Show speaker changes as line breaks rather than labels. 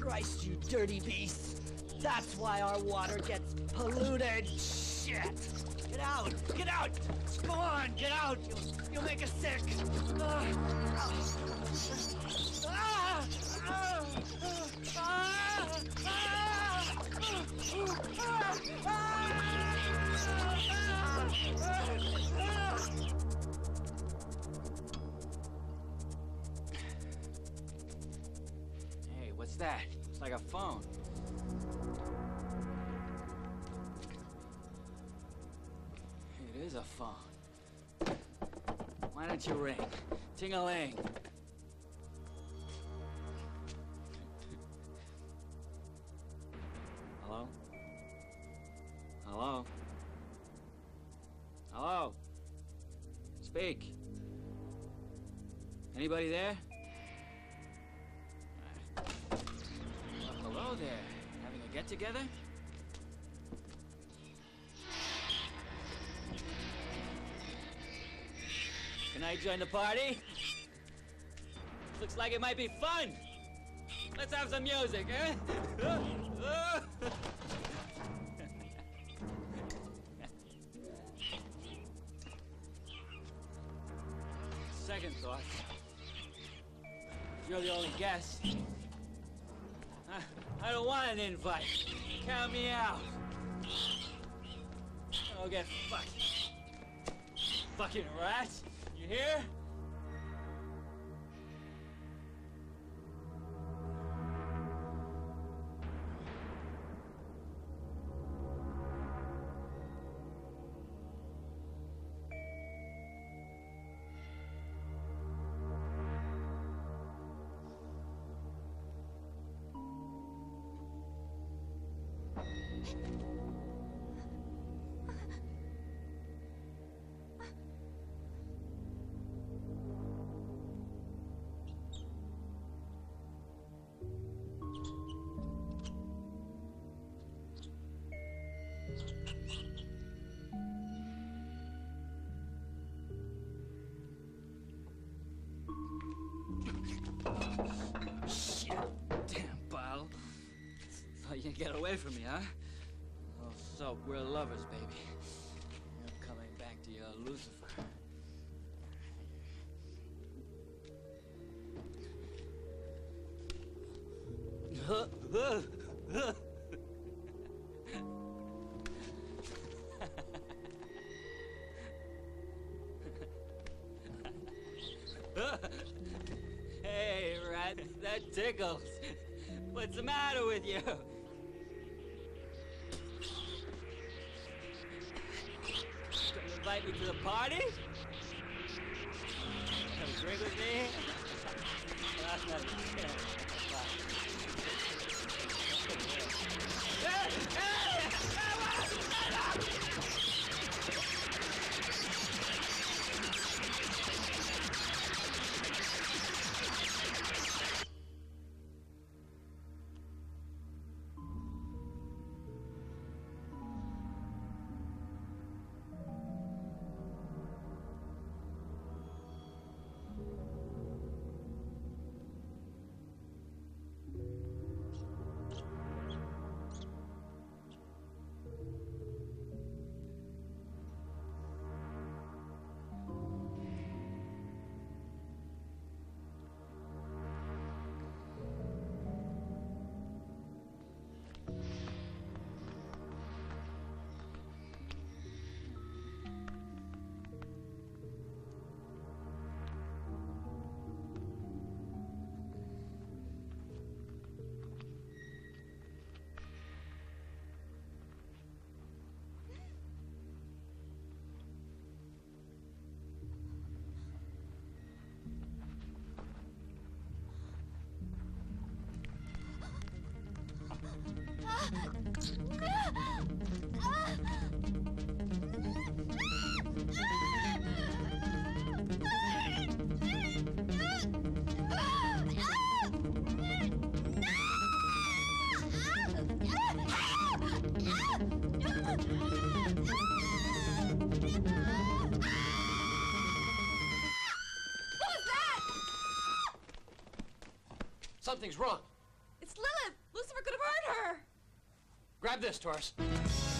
Christ, you dirty beast! That's why our water gets polluted! Shit! Get out! Get out! Come on, get out! You'll, you'll make us sick!
Uh, what's that? It's like a phone. It is a phone. Why don't you ring? Ting-a-ling. Hello? Hello? Hello? Speak. Anybody there? There. Having a get together? Can I join the party? Looks like it might be fun. Let's have some music, eh? Second thought. You're the only guest, I, I don't want an invite. Count me out. I'll get fucked. Fucking rats. You hear? Shit. Damn, Bob. Thought you'd get away from me, huh? So we're lovers, baby. You're coming back to your Lucifer. hey, rat, that tickles. What's the matter with you? Invite me to the party? Have a drink with me? Hey,
Something's wrong.
It's Lilith!
Grab this, Taurus.